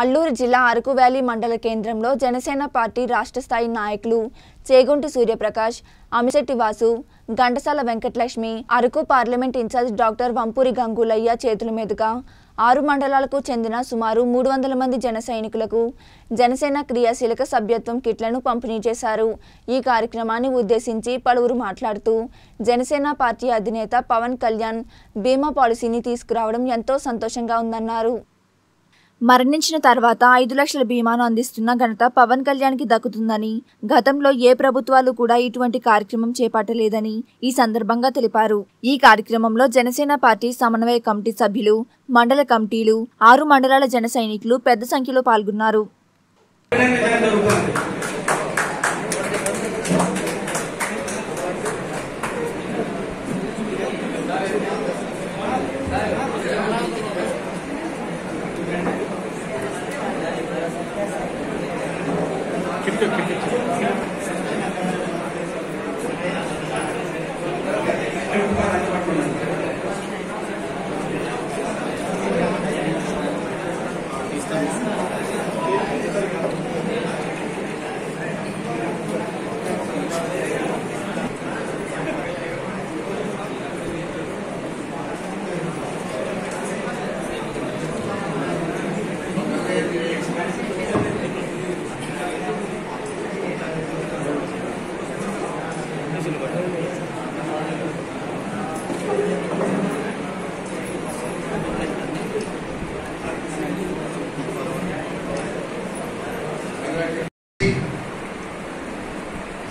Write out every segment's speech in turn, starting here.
అల్లూరు జిల్లా అరకు వ్యాలీ మండల కేంద్రంలో జనసేన పార్టీ రాష్ట్ర స్థాయి నాయకులు Chegunti Suryaprakash Amishetti Vasu Ghantasala Venkatalakshmi Araku parliament in charge doctor Vampuri Gangulayya చేతుల మీదుగా ఆరు మండలాలకు చెందిన సుమారు మూడు వందల మంది జన సైనికులకు జనసేన క్రియాశీలక సభ్యత్వం కిట్లను పంపిణీ చేశారు. ఈ కార్యక్రమాన్ని ఉద్దేశించి పలువురు మాట్లాడుతూ జనసేన పార్టీ అధినేత పవన్ కళ్యాణ్ బీమా పాలసీని తీసుకురావడం ఎంతో సంతోషంగా ఉందన్నారు. మరణించిన తర్వాత ఐదు లక్షల బీమాను అందిస్తున్న ఘనత పవన్ కళ్యాణ్కి దక్కుతుందని గతంలో ఏ ప్రభుత్వాలు కూడా ఇటువంటి కార్యక్రమం చేపట్టలేదని ఈ సందర్భంగా తెలిపారు. ఈ కార్యక్రమంలో జనసేన పార్టీ సమన్వయ కమిటీ సభ్యులు మండల కమిటీలు ఆరు మండలాల జన సైనికులు పెద్ద సంఖ్యలో పాల్గొన్నారు విధంగా జరుగుతుంది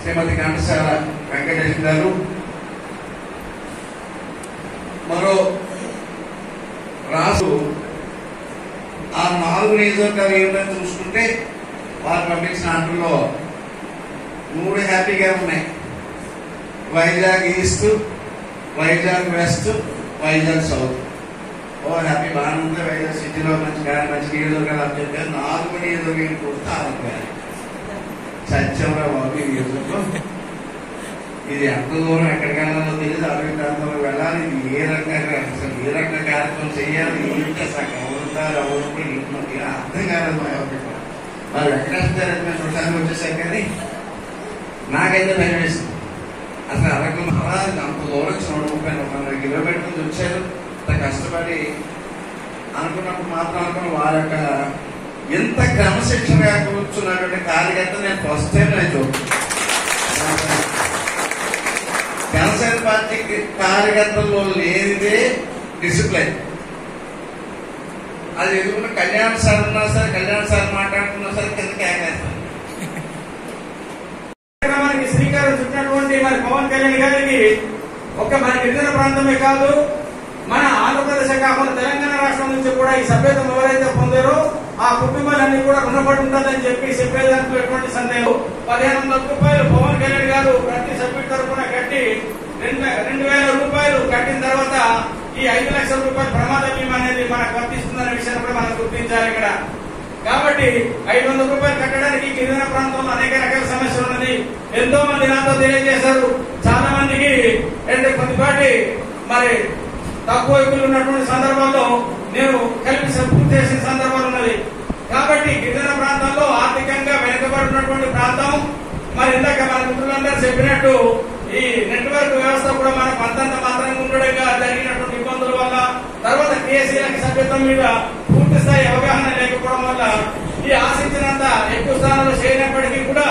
శ్రీమతి ఘంటసాల వెంకటేష్ గారు. మరో రాసు ఆ నాలుగు నియోజకవర్గాలు ఏమైనా చూసుకుంటే వారు పంపించిన ఆటల్లో మూడు హ్యాపీగా ఉన్నాయి. Vizag east Vizag west Vizag south. ఓ హ్యాపీ బాగానే ఉంది. వైజాగ్ సిటీలో మంచి మంచి నియోజకవర్గాలు అభ్యర్థి నాలుగు నియోజకవర్గాలు కూడా ఆరోగ్యాలు సత్యంగా బాబు ఈ నియోజకవర్గం ఇది ఎంత దూరం ఎక్కడికైనా తెలియదు అరవై ప్రాంతంలో వెళ్ళాలి. ఇది ఏ రకంగా అసలు ఏ రకంగా కార్యక్రమం చేయాలి? ఏంటి అసలు ఎవరుంటారు ఎవరు ఏంటి అర్థం కాలేదు మా ఎవరికి మరి వెంకటేశ్వర చూడటానికి వచ్చేసారు కానీ నాకైతే భయం వేసింది. అసలు అరకు అంత దూరం చూడ నూట ముప్పై కిలోమీటర్ నుంచి వచ్చారు. అంత కష్టపడి అనుకున్నప్పుడు మాత్రం అనుకున్న వారి యొక్క ఎంత క్రమశిక్షణగా కూర్చున్నటువంటి కార్యకర్త నేను ఫస్ట్ టైం నేను చూస్తున్నాను జనసేన పార్టీ కార్యకర్తల్లో లేనిదే డిసిప్లిన్ అది ఎదుగున్న కళ్యాణ్ సార్ ఉన్నా సరే కళ్యాణ్ సార్ మాట్లాడుతున్నా సరే కింద కేకేస్తారు శ్రీకారం చుట్టినటువంటి మరి పవన్ కళ్యాణ్ గారికి ఒక మన గిరిజన ప్రాంతమే కాదు మన ఆంధ్రప్రదేశ్ కాకుండా తెలంగాణ రాష్ట్రం నుంచి కూడా ఈ సభ్యత్వం ఎవరైతే పొందారో ఆ కుటుంబాలన్నీ కూడా రుణపడి ఉంటుందని చెప్పి చెప్పేదానికి ఎటువంటి సందేహం? పదిహేను వందల రూపాయలు పవన్ కళ్యాణ్ గారు ప్రతి సభ్యుడి తరఫున కట్టి రెండు రెండు వేల రూపాయలు కట్టిన తర్వాత ఈ ఐదు లక్షల రూపాయల ప్రమాద బీమా అనేది మనకు వర్తిస్తుందనే విషయాన్ని కూడా మనం గుర్తించాలి ఇక్కడ. కాబట్టి ఐదు వందల రూపాయలు కట్టడానికి గిరిజన ప్రాంతంలో అనేక రకాల సమస్యలు ఉన్నది. ఎంతో మంది నాతో తెలియజేశారు. చాలా మందికి అంటే కొద్దిపాటి మరి తక్కువ ఎక్కువ ఉన్నటువంటి సందర్భాల్లో నేను కలిపి పూర్తి చేసిన సందర్భాలు కాబట్టి గిరిజన ప్రాంతాల్లో ఆర్థికంగా వెనుకబడినటువంటి ప్రాంతం. మరి ఇందాక మన మిత్రులందరూ చెప్పినట్టు ఈ నెట్వర్క్ వ్యవస్థ కూడా మనకు అంతంత మాత్రంగా ఉండడంగా జరిగినటువంటి ఇబ్బందుల వల్ల తర్వాత కేసీఆర్ సభ్యత్వం మీద పూర్తి స్థాయి అవగాహన లేకపోవడం వల్ల ఈ ఆశించినంత ఎక్కువ స్థానంలో చేయనప్పటికీ కూడా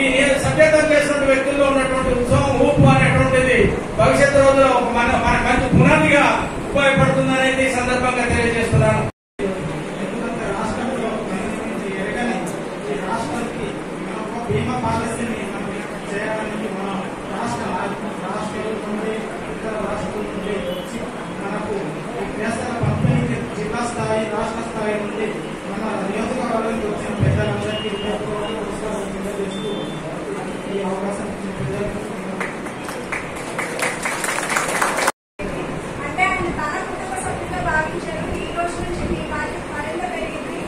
ఈ నేను సభ్యత్వం చేసినటువంటి వ్యక్తుల్లో ఉన్నటువంటి ఉత్సవం ఊపు అనేటువంటిది భవిష్యత్తు రోజుల్లో మన మన మంచి పునాదిగా ఉపయోగపడుతుందనేది ఈ సందర్భంగా తెలియజేస్తున్నాను. మన ఒక బీమా పాలసీని మనం చేయడానికి మన రాష్ట్ర రాష్ట్రాల నుండి ఇతర రాష్ట్రాల నుండి వచ్చి మనకు ఈ దేశాల పంపిణీకి జిల్లా స్థాయి రాష్ట్ర స్థాయి నుండి మన నియోజకవర్గానికి వచ్చిన పెద్దలందరికీ హృదయపూర్వక నమస్కారాలు తెలియజేస్తూ ఈ అవకాశం ఇచ్చిన పెద్దలకు అంటే ఆయన తన కుటుంబ సభ్యులుగా భావించారు ఈ రోజు నుంచి మీ బాధ్యత మరింత పెరిగింది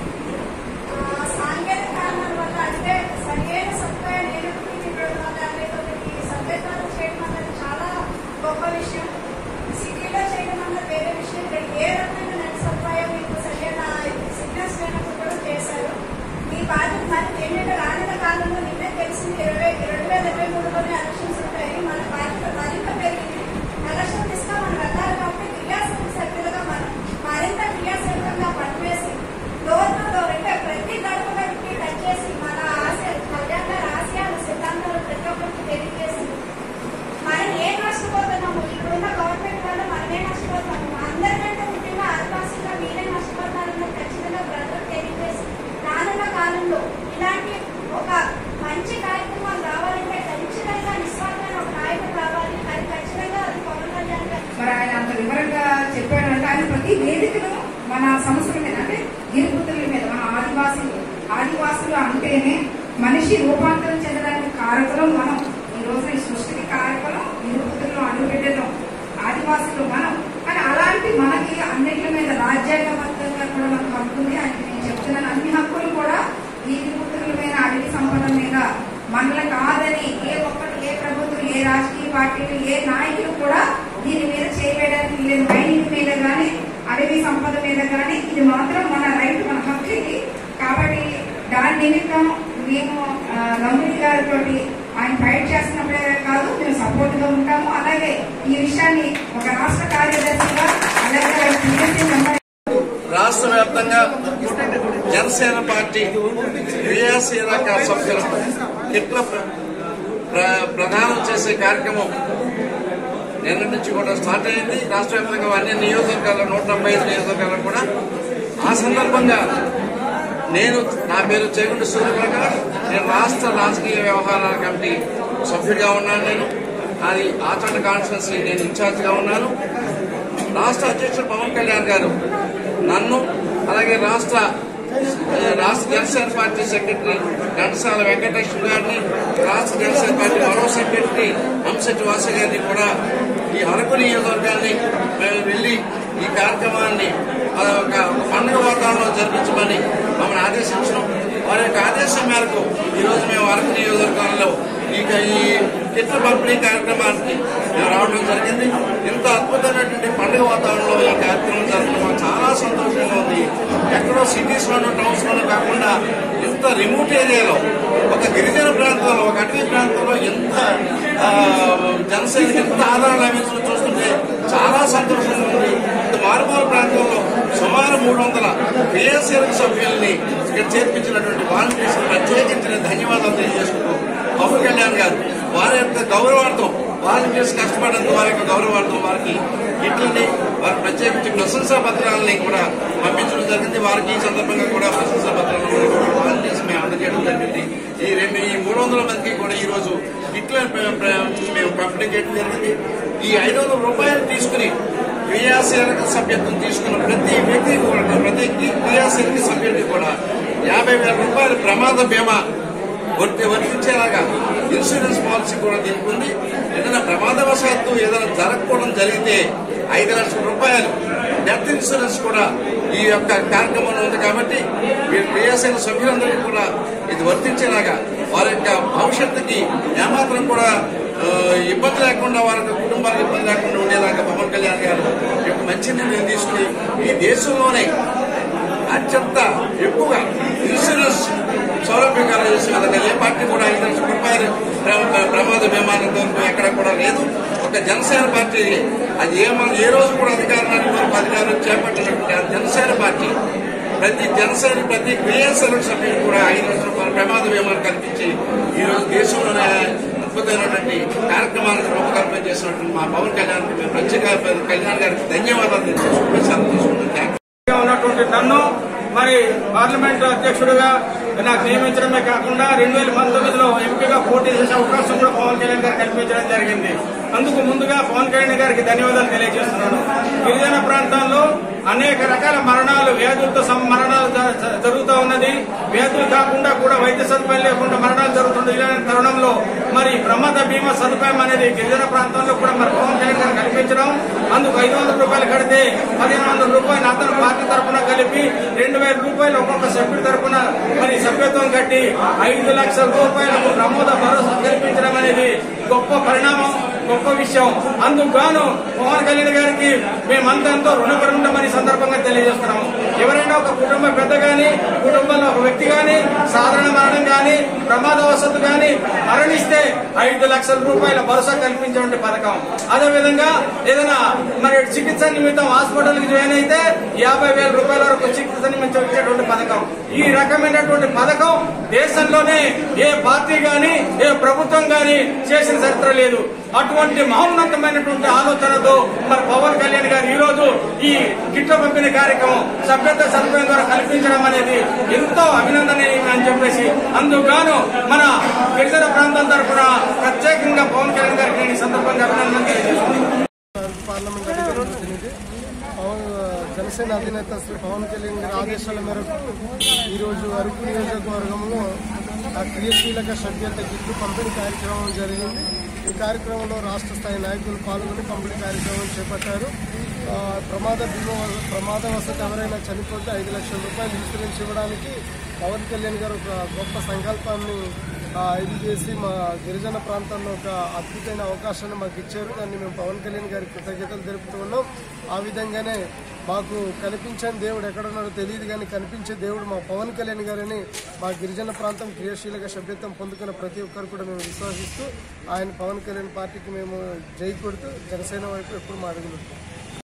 ఆ, సాంకేతిక కారణాల వల్ల అంటే సరియైన సదుపాయాలు కాలంలో నిన్నే తెలిసింది ఇరవై రెండు వేల ఇరవై మూడులోనే ఎలక్షన్స్ ఉంటాయి మన బాధ్యత మరింత పెరిగింది ఎలక్షన్ దిశగా మనం వెళ్ళాలి కాబట్టి క్రియాశీలక సభ్యులుగా మనం మరింత క్రియాశీలకంగా పనిచేసి డోర్ టు డోర్ అంటే ప్రతి గడప గడిపి టచ్ చేసి మన ఆశ కళ్యాణ ఆశయాలు సిద్ధాంతాలు ప్రతి ఒక్కరికి తెలియజేసి మనం ఏం నష్టపోతున్నాము ఇప్పుడున్న గవర్నమెంట్ వల్ల మనమే నష్టపోతున్నాము అందరికంటే ముఖ్యంగా ఆదివాసీగా మీరే నష్టపోతున్నారన్న ఖచ్చితంగా ప్రజలకు తెలియజేసి రానున్న కాలంలో ఇలాంటి ఒక మంచి కార్యక్రమాలు రావాలంటే ఖచ్చితంగా నిస్వార్థమైన ఒక నాయకుడు రావాలి అది ఖచ్చితంగా అది పవన్ కళ్యాణ్ గారు మరి ఆయన అంత వివరంగా చెప్పాడంటే ఆయన ప్రతి వేదికను మన సమస్యల మీద అంటే గిరిపుత్రుల మీద మన ఆదివాసులు ఆదివాసులు అంటేనే మనిషి రూపాంతరం చెందడానికి కారకులం మనం. ఈ రోజు ఈ సృష్టికి కారకులం గిరిపుత్రులు అడుగుపెట్టడం ఆదివాసులు మనం. కానీ అలాంటి మనకి అన్నింటి మీద రాజ్యాంగబద్ధంగా కూడా మనకు హక్కు అని నేను చెప్తున్నాను అన్ని హక్కులు కూడా ఈ గిరిపుత్రుల మీద అడవి సంపద మీద మనల కాదని ఏ ఒక్కటి ఏ ప్రభుత్వం ఏ రాజకీయ పార్టీలు ఏ నాయకులు కూడా దీని మీద చేయడానికి లేదు మైనింగ్ మీద కానీ అడవి సంపద మీద కానీ ఇది మాత్రం మన రైట్ మన హక్కు ఇది కాబట్టి దాని నిమిత్తం మేము ఆ, గంభీర్ గారితో ఆయన ఫైట్ చేస్తున్నప్పుడే కాదు మేము సపోర్ట్గా ఉంటాము. అలాగే ఈ విషయాన్ని ఒక రాష్ట్ర కార్యదర్శిగా అలాగే రాష్ట్ర వ్యాప్తంగా జనసేన పార్టీ క్రియాశీలక సభ్యుల ఇట్లా ప్రధానం చేసే కార్యక్రమం నిన్న నుంచి కూడా స్టార్ట్ అయింది. రాష్ట్ర వ్యాప్తంగా అన్ని నియోజకవర్గాల్లో నూట డెబ్బై ఐదు నియోజకవర్గాల్లో కూడా. ఆ సందర్భంగా నేను నా పేరు చేగుంట సూర్యప్రకాష్. నేను రాష్ట్ర రాజకీయ వ్యవహారాల కమిటీ సభ్యుడిగా ఉన్నాను నేను. అది ఆచరణ కాన్స్టిట్యున్సీ నేను ఇన్ఛార్జ్గా ఉన్నాను. రాష్ట్ర అధ్యక్షుడు పవన్ కళ్యాణ్ గారు నన్ను అలాగే రాష్ట్ర రాష్ట్ర జనసేన పార్టీ సెక్రటరీ ఘంటసాల వెంకటేశ్వర గారిని రాష్ట్ర జనసేన పార్టీ మరో సెక్రటరీ అంశటి వాసు గారిని కూడా ఈ అరకు నియోజకవర్గాన్ని మేము వెళ్ళి ఈ కార్యక్రమాన్ని ఒక పండుగ వాతావరణంలో జరిపించమని మమ్మల్ని ఆదేశించడం వారి యొక్క ఆదేశం మేరకు ఈరోజు మేము అరకు నియోజకవర్గంలో ఇక ఈ కిట్ల పంపిణీ కార్యక్రమానికి మేము రావడం జరిగింది. ఇంత అద్భుతమైనటువంటి పండుగ వాతావరణంలో ఈ కార్యక్రమం జరగడం చాలా సంతోషంగా ఉంది. ఎక్కడో సిటీస్లోనూ టౌన్స్లోనూ కాకుండా ఇంత రిమోట్ ఏరియాలో ఒక గిరిజన ప్రాంతంలో ఒక అటవీ ప్రాంతంలో ఎంత ఆ, జనసేనకి ఎంత ఆదరణ లభించడం చూస్తుంటే చాలా సంతోషంగా ఉంది. ఇంత మారుమూల ప్రాంతంలో సుమారు మూడు వందల క్రియాశీలక సభ్యుల్ని ఇక్కడ చేర్పించినటువంటి వాలంటీర్స్ ప్రత్యేకించిన ధన్యవాదాలు తెలియజేసుకుంటూ పవన్ కళ్యాణ్ గారు వారి యొక్క గౌరవార్థం వాలంటీర్స్ కష్టపడేందుకు వారి యొక్క గౌరవార్థం వారికి ఇట్లని వారి ప్రత్యేకించి ప్రశంసా పత్రాలని కూడా పంపించడం జరిగింది. వారికి ఈ సందర్భంగా కూడా ప్రశంసా పత్రాలను చేయడం జరిగింది. ఈ రెండు ఈ మూడు వందల మందికి కూడా ఈరోజు ఇట్లా మేము పంపిణీ చేయడం జరిగింది. ఈ ఐదు వందల రూపాయలు తీసుకుని క్రియాశీలక సభ్యత్వం తీసుకున్న ప్రతి వ్యక్తి కూడా ప్రతి క్రియాశీలక సభ్యుడికి కూడా యాభై వేల రూపాయల ప్రమాద బీమా వర్తి వర్తించేలాగా ఇన్సూరెన్స్ పాలసీ కూడా దీనికి ఏదైనా ప్రమాదవశాత్తు ఏదైనా జరగకపోవడం జరిగితే ఐదు లక్షల రూపాయలు డెత్ ఇన్సూరెన్స్ కూడా ఈ యొక్క కార్యక్రమంలో ఉంది కాబట్టి వీరు క్రియాశీల సభ్యులందరికీ కూడా ఇది వర్తించేలాగా వారి యొక్క భవిష్యత్తుకి ఏమాత్రం కూడా ఇబ్బంది లేకుండా వారి యొక్క కుటుంబాలకు ఇబ్బంది లేకుండా ఉండేలాగా పవన్ కళ్యాణ్ గారు యొక్క మంచి నిర్ణయం తీసుకుని ఈ దేశంలోనే అత్యంత ఎక్కువగా ఇన్సూరెన్స్ సౌలభ్యంగా కలగజేసే ఏ పార్టీ కూడా ఐదు లక్షల రూపాయలు ప్రమాద విమానంతో ఎక్కడ కూడా లేదు. ఒక జనసేన పార్టీ అది ఏ ఏ రోజు కూడా అధికారం చేపట్టినటువంటి ఆ జనసేన పార్టీ ప్రతి జనసేన ప్రతి క్రియాశీలక సభ్యులు కూడా ఐదు లక్షల రూపాయల ప్రమాద విమానం కల్పించి ఈ రోజు దేశంలోనే అద్భుతమైనటువంటి కార్యక్రమాలకు రూపకల్పన చేసినటువంటి మా పవన్ కళ్యాణ్ మేము ప్రత్యేక కళ్యాణ్ గారికి ధన్యవాదాలు తెలియజేసుకుంటూ ఉన్నటువంటి నన్ను మరి పార్లమెంట్ అధ్యక్షుడిగా నాకు నియమించడమే కాకుండా రెండు వేల పంతొమ్మిదిలో ఎంపీగా పోటీ చేసే అవకాశం కూడా పవన్ కళ్యాణ్ గారు కల్పించడం జరిగింది. అందుకు ముందుగా పవన్ కళ్యాణ్ గారికి ధన్యవాదాలు తెలియజేస్తున్నాను. గిరిజన ప్రాంతాల్లో అనేక రకాల మరణాలు వ్యాధులతో మరణాలు జరుగుతూ ఉన్నది. వ్యాధులు కాకుండా కూడా వైద్య సదుపాయం లేకుండా మరణాలు జరుగుతుంది ఇలాంటి తరుణంలో మరి ప్రమాద బీమా సదుపాయం అనేది గిరిజన ప్రాంతంలో కూడా మరి పవన్ కళ్యాణ్ గారు కల్పించడం. అందుకు ఐదు వందల రూపాయలు కడితే పదిహేను వందల రూపాయలు అతను పార్టీ తరఫున కలిపి రెండు వేల రూపాయలు ఒక్కొక్క సభ్యుడి తరఫున మరి సభ్యత్వం కట్టి ఐదు లక్షల రూపాయలకు ప్రమోద భరోసా కల్పించడం అనేది గొప్ప పరిణామం. గొప్ప విషయం. అందుకుగాను పవన్ కళ్యాణ్ గారికి మేమంతా ఎంతో రుణపడి ఉంటామని సందర్భంగా తెలియజేస్తున్నాము. ఎవరైనా ఒక కుటుంబ పెద్ద గాని కుటుంబంలో ఒక వ్యక్తి గాని సాధారణ ప్రమాదవశత్తు గాని మరణిస్తే ఐదు లక్షల రూపాయల భరోసా కల్పించేటువంటి పథకం. అదే విధంగా ఏదైనా మరి చికిత్స నిమిత్తం హాస్పిటల్కి జాయిన్ అయితే యాభై వేల రూపాయల వరకు చికిత్స నిమిత్తం ఇచ్చేటువంటి పథకం. ఈ రకమైనటువంటి పథకం దేశంలోనే ఏ పార్టీ గాని ఏ ప్రభుత్వం గాని చేసిన చరిత్ర లేదు. అటువంటి మహోన్నతమైనటువంటి ఆలోచనతో మరి పవన్ కళ్యాణ్ గారు ఈ రోజు ఈ కిట్ల పంపిణీ కార్యక్రమం సభ్యత సదుపాయం ద్వారా కల్పించడం అనేది ఎంతో అభినందనీయం చెప్పేసి చెప్పేసి మన గిరిజన ప్రాంతం తరఫున ప్రత్యేకంగా పవన్ కళ్యాణ్ గారికి నేను ఈ సందర్భంగా అభినందన తెలియజేస్తున్నాను. పార్లమెంట్ ప్రతినిధి పవన్ జనసేన అధినేత శ్రీ పవన్ కళ్యాణ్ గారి ఆదేశాల మేరకు ఈరోజు అరకు నియోజకవర్గంలో ఆ క్రియాశీలక సభ్యత గిట్లు పంపిణీ కార్యక్రమం జరిగింది. ఈ కార్యక్రమంలో రాష్ట్ర స్థాయి నాయకులు పాల్గొని పంపిణీ కార్యక్రమం చేపట్టారు. ప్రమాద బీమా వస్తే ఎవరైనా చనిపోతే ఐదు లక్షల రూపాయలు ఇన్సూరెన్స్ ఇవ్వడానికి పవన్ కళ్యాణ్ గారు ఒక గొప్ప సంకల్పాన్ని ఇది చేసి మా గిరిజన ప్రాంతంలో ఒక అద్భుతమైన అవకాశాన్ని మాకు ఇచ్చారు. దాన్ని మేము పవన్ కళ్యాణ్ గారికి కృతజ్ఞతలు తెలుపుతూ ఉన్నాం. ఆ విధంగానే మాకు కనిపించని దేవుడు ఎక్కడున్నాడో తెలియదు కానీ కనిపించే దేవుడు మా పవన్ కళ్యాణ్ గారని మా గిరిజన ప్రాంతం క్రియాశీలక సభ్యత్వం పొందుకున్న ప్రతి ఒక్కరు కూడా మేము విశ్వసిస్తూ ఆయన పవన్ కళ్యాణ్ పార్టీకి మేము జై కొడుతూ జనసేన వైపు ఎప్పుడు మా అడుగులుంటాం